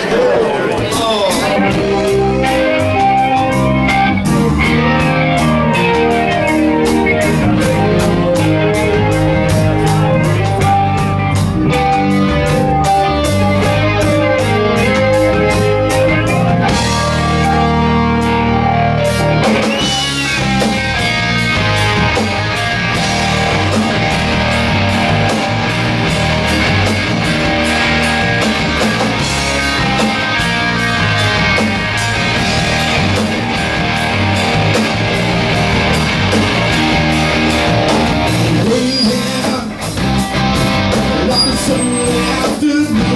Let's it. Sunday afternoon